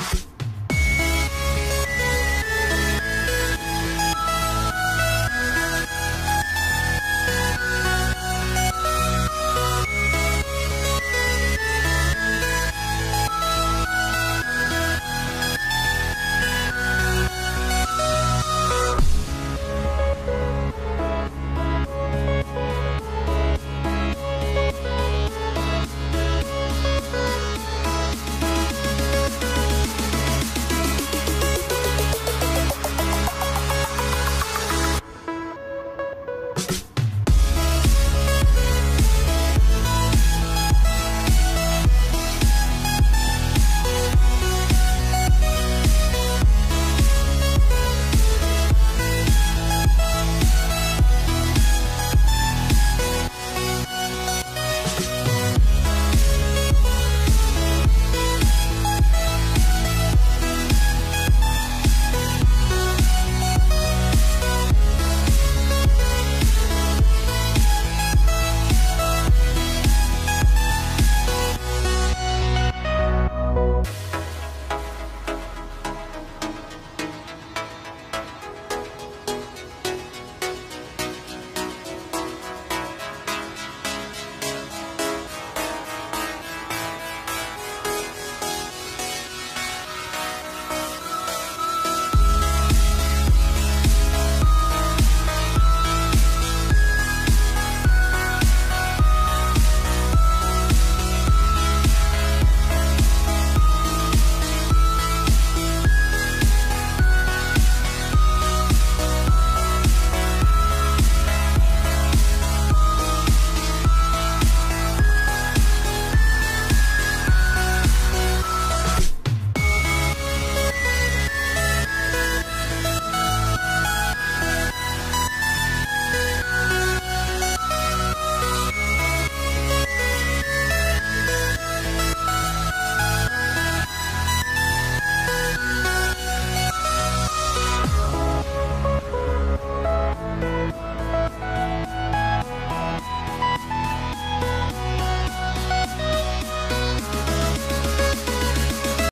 you